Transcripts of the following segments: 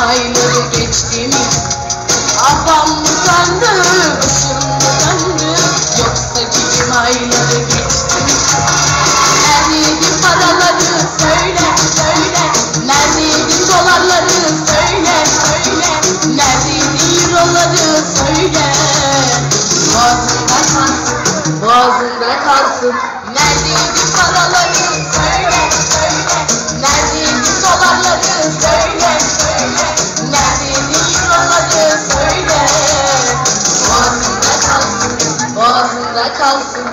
ayları geçti mi? Abam mı sandı, başım mı döndü? Yoksa gecim ayları geçti mi? Neredeydi paraları söyle söyle Neredeydi dolarları söyle söyle Neredeydi euroları söyle Boğazında kalsın Boğazında kalsın Neredeydi paraları Boğazında kalsın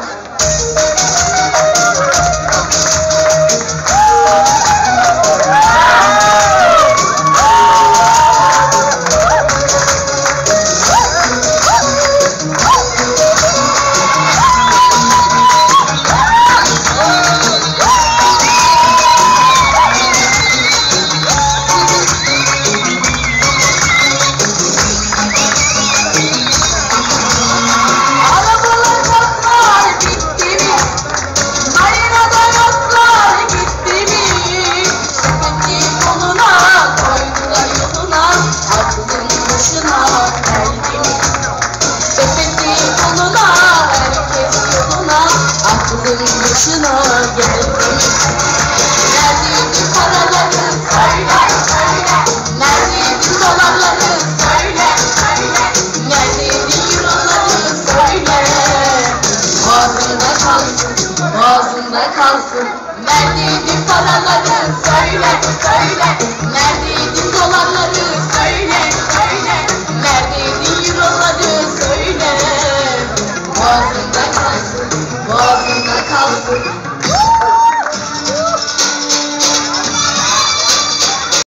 Boğazında kalsın. Neredeydi paraları söyle söyle. Neredeydi dolarları söyle söyle. Neredeydi euroları söyle. Boğazında kalsın Boğazında kalsın